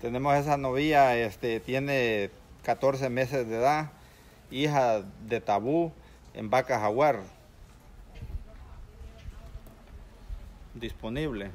Tenemos esa novia, este, tiene 14 meses de edad, hija de tabú en vaca jaguar. Disponible.